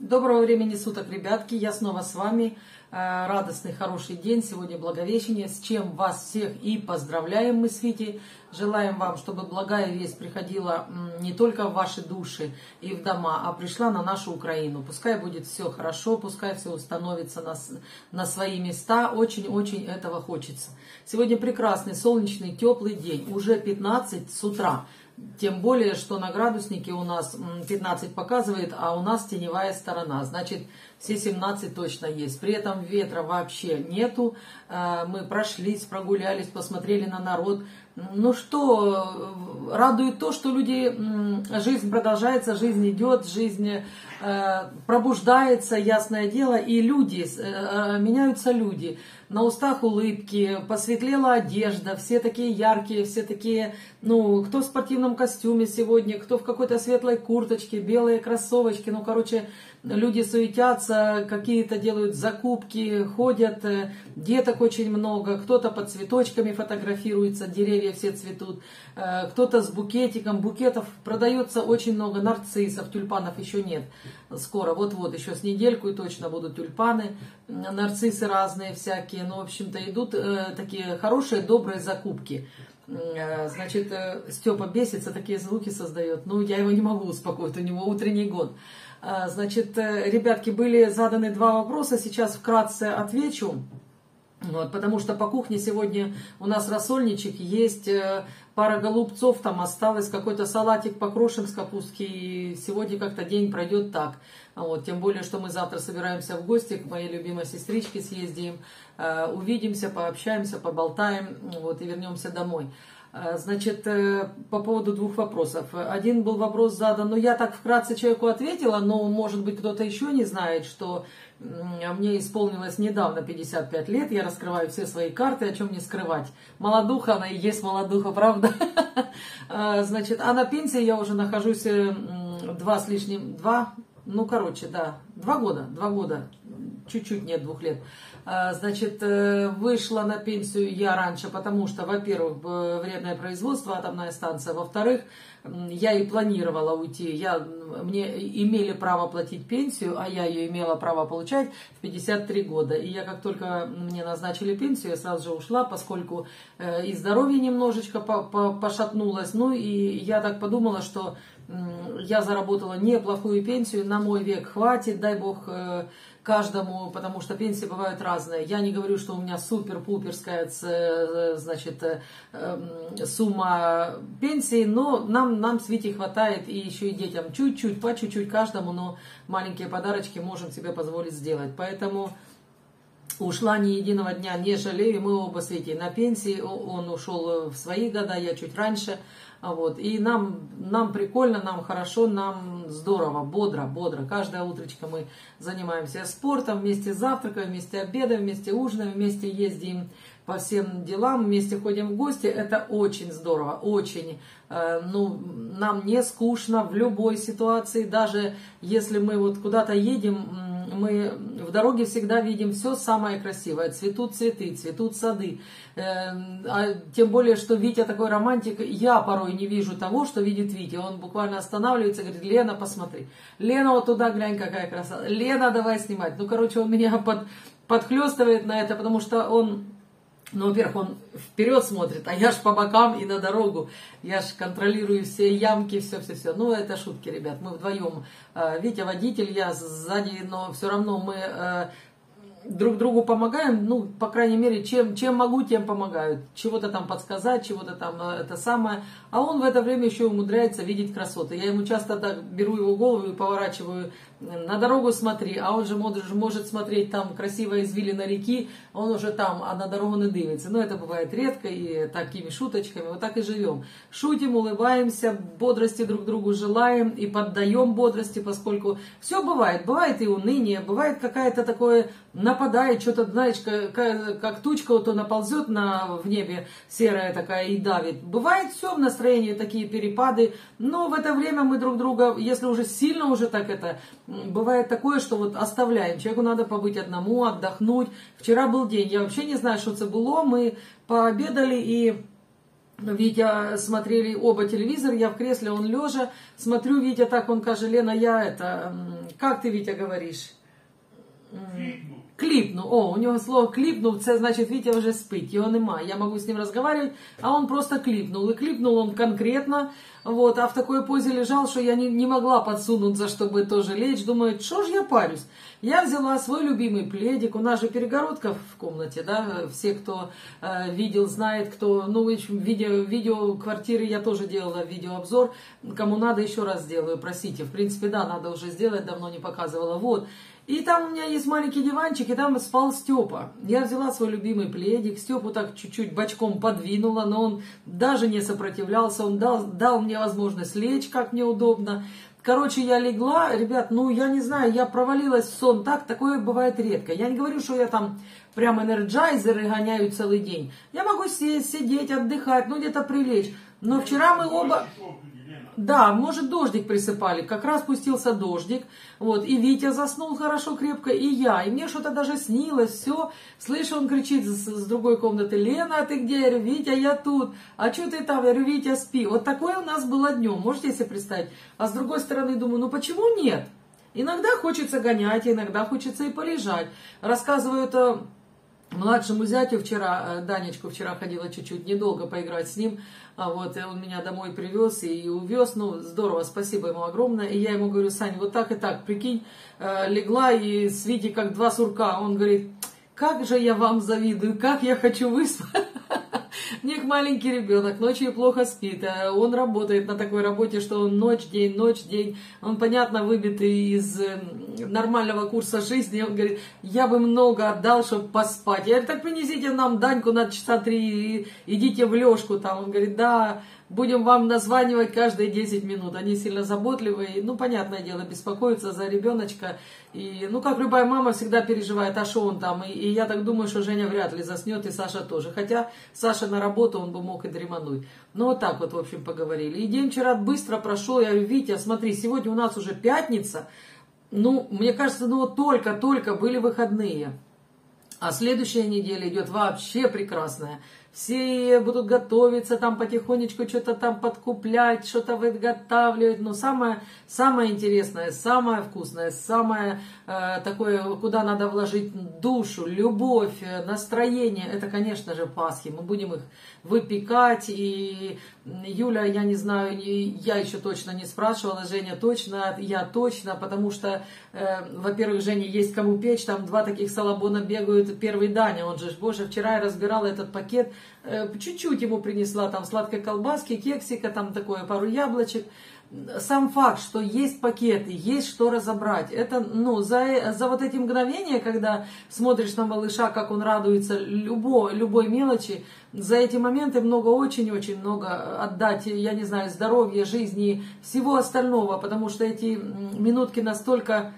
Доброго времени суток, ребятки. Я снова с вами. Э, радостный, хороший день. Сегодня Благовещение. С чем вас всех и поздравляем мы с Витей. Желаем вам, чтобы благая весть приходила не только в ваши души и в дома, а пришла на нашу Украину. Пускай будет все хорошо, пускай все установится на, на свои места. Очень-очень этого хочется. Сегодня прекрасный, солнечный, теплый день. Уже 15 с утра. Тем более, что на градуснике у нас 15 показывает, а у нас теневая сторона. Значит, все 17 точно есть. При этом ветра вообще нету. Э, мы прошлись, прогулялись, посмотрели на народ. Ну что, радует то, что люди, жизнь продолжается, жизнь идет, жизнь э, пробуждается, ясное дело, и люди, э, меняются люди. На устах улыбки, посветлела одежда, все такие яркие, все такие, ну, кто в спортивном костюме сегодня, кто в какой-то светлой курточке, белые кроссовочки, ну, короче, люди суетятся, какие-то делают закупки, ходят, э, деток очень много, кто-то под цветочками фотографируется, деревья все цветут, э, кто-то с букетиком, букетов продается очень много, нарциссов, тюльпанов еще нет, скоро, вот-вот, еще с недельку и точно будут тюльпаны, нарциссы разные всякие, ну, в общем-то, идут э, такие хорошие, добрые закупки. Значит, Степа бесится, такие звуки создает. Ну, я его не могу успокоить, у него утренний год. Значит, э, ребятки, были заданы два вопроса, сейчас вкратце отвечу. Вот, потому что по кухне сегодня у нас рассольничек, есть э, пара голубцов, там осталось какой-то салатик покрошим с капустки, и сегодня как-то день пройдет так. Вот, тем более, что мы завтра собираемся в гости к моей любимой сестричке, съездим, э, увидимся, пообщаемся, поболтаем, вот, и вернемся домой. А, значит, э, по поводу двух вопросов. Один был вопрос задан, но я так вкратце человеку ответила, но, может быть, кто-то еще не знает, что мне исполнилось недавно 55 лет, я раскрываю все свои карты, о чем не скрывать. Молодуха, она и есть молодуха, правда? А, значит, а на пенсии я уже нахожусь два с лишним, два, ну, короче, да, два года, два года, чуть-чуть нет двух лет. А, значит, э, вышла на пенсию я раньше, потому что, во-первых, вредное производство, атомная станция, во-вторых, я и планировала уйти. Я, мне имели право платить пенсию, а я ее имела право получать в 53 года. И я как только мне назначили пенсию, я сразу же ушла, поскольку э, и здоровье немножечко пошатнулось. Ну и я так подумала, что я заработала неплохую пенсию, на мой век хватит, дай бог э, каждому, потому что пенсии бывают разные. Я не говорю, что у меня супер-пуперская, э, значит, э, эм, сумма пенсии, но нам, нам с Витей хватает и еще и детям чуть-чуть, по чуть-чуть каждому, но маленькие подарочки можем себе позволить сделать. Поэтому ушла ни единого дня, не жалею, мы оба с Витей на пенсии, он ушел в свои года, я чуть раньше, вот. И нам, нам прикольно, нам хорошо, нам здорово, бодро, бодро. Каждое утречко мы занимаемся спортом, вместе завтракаем, вместе обедаем, вместе ужинаем, вместе ездим по всем делам, вместе ходим в гости. Это очень здорово, очень. Э, ну, нам не скучно в любой ситуации, даже если мы вот куда-то едем, мы в дороге всегда видим все самое красивое. Цветут цветы, цветут сады. Эм, а тем более, что Витя такой романтик, я порой не вижу того, что видит Витя. Он буквально останавливается и говорит, Лена, посмотри. Лена, вот туда глянь, какая красота. Лена, давай снимать. Ну, короче, он меня под, подхлестывает на это, потому что он ну, во-первых, он вперед смотрит, а я ж по бокам и на дорогу. Я ж контролирую все ямки, все-все-все. Ну, это шутки, ребят. Мы вдвоем. Э, Витя водитель, я сзади, но все равно мы э, друг другу помогаем, ну, по крайней мере, чем, чем могу, тем помогаю. Чего-то там подсказать, чего-то там э, это самое. А он в это время еще умудряется видеть красоты. Я ему часто так беру его голову и поворачиваю на дорогу смотри, а он же может, может смотреть там красивая извилина реки, он уже там, а на дорогу не дивится. Но это бывает редко и такими шуточками, вот так и живем. Шутим, улыбаемся, бодрости друг другу желаем и поддаем бодрости, поскольку все бывает. Бывает и уныние, бывает какая-то такое нападает, что-то, знаешь, как, как тучка то наползет на, в небе серая такая и давит. Бывает все в настроении, такие перепады, но в это время мы друг друга, если уже сильно уже так это бывает такое, что вот оставляем. Человеку надо побыть одному, отдохнуть. Вчера был день, я вообще не знаю, что это было. Мы пообедали и Витя смотрели оба телевизор, я в кресле, он лежа. Смотрю, Витя так, он каже, Лена, я это, как ты, Витя, говоришь? Кліпнув. О, у нього слово кліпнув, це значить Вітя вже спить, його немає. Я могу з ним разговаривать, а он просто кліпнув. И кліпнув он конкретно, вот, а в такой позе лежал, что я не, не могла подсунуться, чтобы тоже лечь. Думаю, что ж я парюсь? Я взяла свой любимый пледик, у нас же перегородка в комнате, да, все, кто э, видел, знает, кто, ну, видео, видео квартиры я тоже делала видеообзор, кому надо еще раз сделаю, просите. В принципе, да, надо уже сделать, давно не показывала, вот. И там у меня есть маленький диванчик, и там спал Степа. Я взяла свой любимый пледик, Степу так чуть-чуть бочком подвинула, но он даже не сопротивлялся, он дал, дал мне возможность лечь, как мне удобно. Короче, я легла, ребят, ну, я не знаю, я провалилась в сон так, такое бывает редко. Я не говорю, что я там прям энерджайзеры гоняю целый день. Я могу сесть, сидеть, отдыхать, ну, где-то прилечь. Но вчера мы оба... Да, может, дождик присыпали. Как раз пустился дождик. Вот, и Витя заснул хорошо, крепко, и я. И мне что-то даже снилось, все. Слышу, он кричит с, с другой комнаты, Лена, ты где? Я говорю, Витя, я тут. А что ты там? Я говорю, Витя, спи. Вот такое у нас было днем, можете себе представить? А с другой стороны, думаю, ну почему нет? Иногда хочется гонять, иногда хочется и полежать. Рассказываю это младшему зятю вчера, э, Данечку вчера ходила чуть-чуть недолго поиграть с ним, а вот и он меня домой привез и увез, ну здорово, спасибо ему огромное, и я ему говорю, Сань, вот так и так, прикинь, э, легла и с Вити как два сурка, он говорит, как же я вам завидую, как я хочу выспаться. Них маленький ребенок, ночью плохо спит, а он работает на такой работе, что он ночь, день, ночь, день. Он, понятно, выбитый из нормального курса жизни. Он говорит, я бы много отдал, чтобы поспать. Я говорю, так принесите нам Даньку на часа три, идите в лёжку там. Он говорит, да, будем вам названивать каждые 10 минут. Они сильно заботливые, ну, понятное дело, беспокоятся за ребеночка. И, ну, как любая мама всегда переживает, а что он там. И, и я так думаю, что Женя вряд ли заснет, и Саша тоже. Хотя Саша на работу, он бы мог и дремануть. Ну, вот так вот, в общем, поговорили. И день вчера быстро прошел. Я говорю, Витя, смотри, сегодня у нас уже пятница. Ну, мне кажется, ну, только-только были выходные. А следующая неделя идет вообще прекрасная все будут готовиться, там потихонечку что-то там подкуплять, что-то выготавливать. Но самое, самое интересное, самое вкусное, самое э, такое, куда надо вложить душу, любовь, э, настроение, это, конечно же, Пасхи. Мы будем их выпекать. И Юля, я не знаю, я еще точно не спрашивала, Женя точно, я точно, потому что, э, во-первых, Жене есть кому печь, там два таких салабона бегают, первый Даня, он же, боже, вчера я разбирала этот пакет, Э, чуть-чуть ему принесла там сладкой колбаски, кексика, там такое, пару яблочек. Сам факт, что есть пакеты, есть что разобрать, это, ну, за, за вот эти мгновения, когда смотришь на малыша, как он радуется любой, любой мелочи, за эти моменты много, очень-очень много отдать, я не знаю, здоровья, жизни, всего остального, потому что эти минутки настолько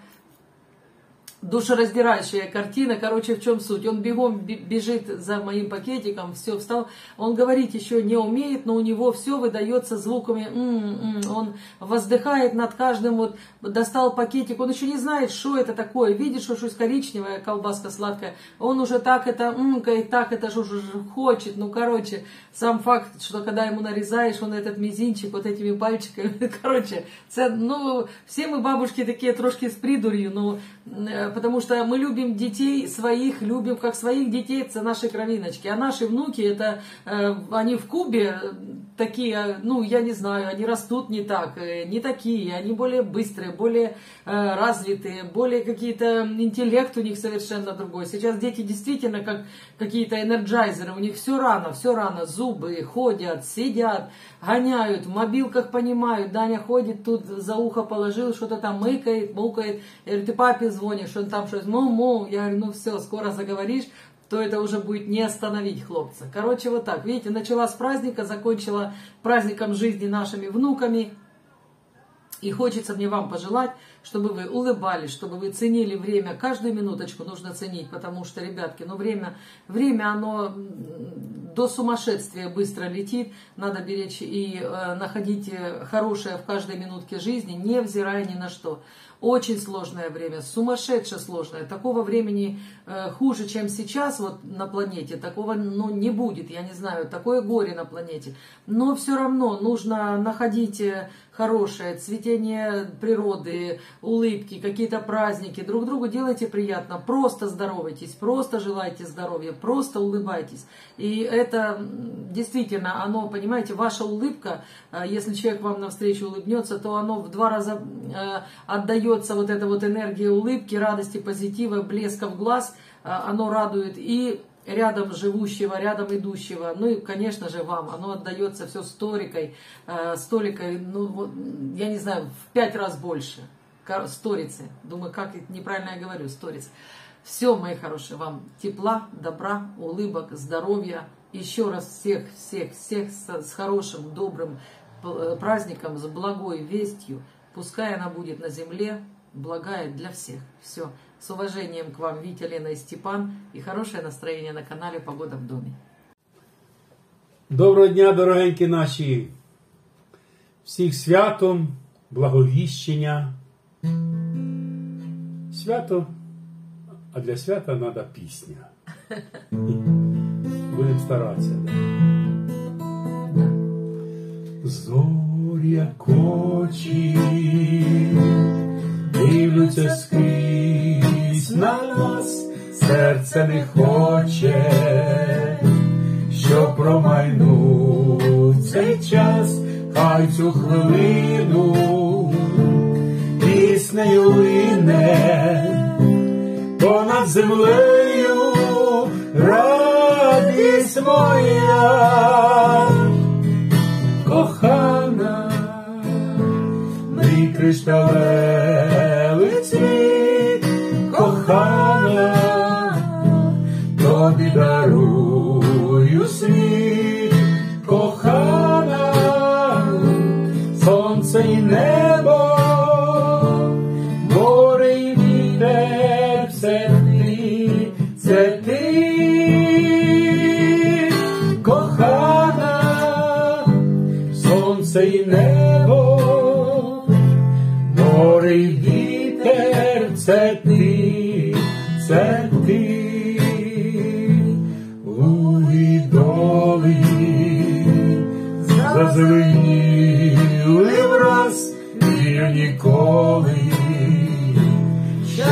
душераздирающая картина. Короче, в чем суть? Он бегом бежит за моим пакетиком, все встал. Он говорить еще не умеет, но у него все выдается звуками. М-м-м. Он воздыхает над каждым, вот достал пакетик. Он еще не знает, что это такое. Видит, что что-то коричневая колбаска сладкая. Он уже так это мкает, так это же уже хочет. Ну, короче, сам факт, что когда ему нарезаешь, он этот мизинчик вот этими пальчиками, короче, ну, все мы бабушки такие трошки с придурью, но э, потому что мы любим детей своих, любим как своих детей, это наши кровиночки. А наши внуки, это э, они в Кубе такие, ну, я не знаю, они растут не так, э, не такие, они более быстрые, более э, развитые, более какие-то, интеллект у них совершенно другой. Сейчас дети действительно как какие-то энерджайзеры, у них все рано, все рано, зубы, ходят, сидят, гоняют, в мобилках понимают, Даня ходит тут за ухо положил, что-то там мыкает, мукает, ты папе звонишь, он там что-то, му-му, я говорю, ну все, скоро заговоришь, то это уже будет не остановить хлопца. Короче, вот так. Видите, начала с праздника, закончила праздником жизни нашими внуками. И хочется мне вам пожелать, чтобы вы улыбались, чтобы вы ценили время. Каждую минуточку нужно ценить, потому что, ребятки, ну время, время оно до сумасшествия быстро летит. Надо беречь и э, находить хорошее в каждой минутке жизни, невзирая ни на что. очень сложное время, сумасшедше сложное. Такого времени э, хуже, чем сейчас вот на планете, такого ну, не будет, я не знаю, такое горе на планете. Но все равно нужно находить э, хорошее, цветение природы, улыбки, какие-то праздники. Друг другу делайте приятно, просто здоровайтесь, просто желайте здоровья, просто улыбайтесь. И это действительно, оно, понимаете, ваша улыбка, э, если человек вам навстречу улыбнется, то оно в два раза э, отдается вот эта вот энергия улыбки, радости, позитива, блеска в глаз, э, оно радует и рядом живущего, рядом идущего, ну и, конечно же, вам. Оно отдается все сторикой, э, столикой, ну, вот, я не знаю, в пять раз больше. Сторицы. Думаю, как неправильно я говорю, сторицы. Все, мои хорошие, вам тепла, добра, улыбок, здоровья. Еще раз всех, всех, всех с, с хорошим, добрым э, праздником, с благой вестью. Пускай она будет на земле, благая для всех. Все. С уважением к вам, Витя, Лена и Степан. И хорошее настроение на канале «Погода в домі». Доброго дня, дорогенькі наші. Всіх святом, благовіщення. Свято, а для свята треба пісня. Будемо старатися. Да? Зоря кочі дивляться скрізь На нас, серце не хоче, що промайнув цей час, хай цю хвилину піснею лине понад землею радість моя, кохана, мій кришталевий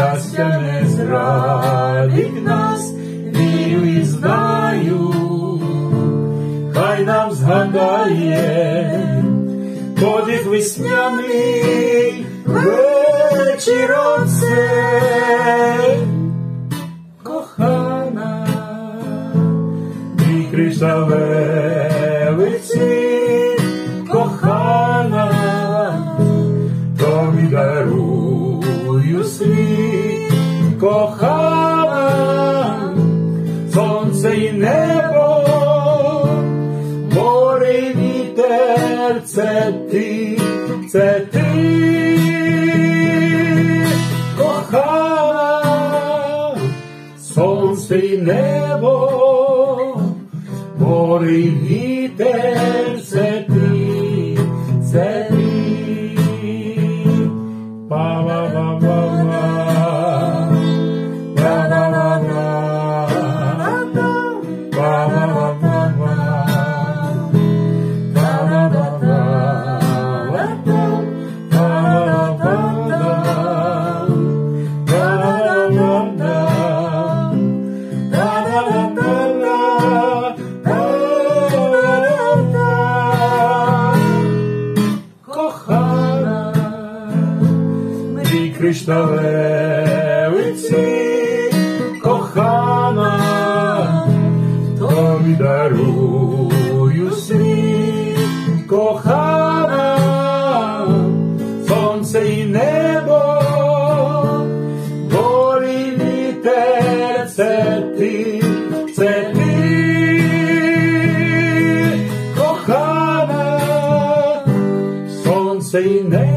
щастя не зрадить нас, вірю і знаю, хай нам згадає подих весняний вечір оцей, небо, море і вітер, це ти, це ти, кохана, сонце і небо,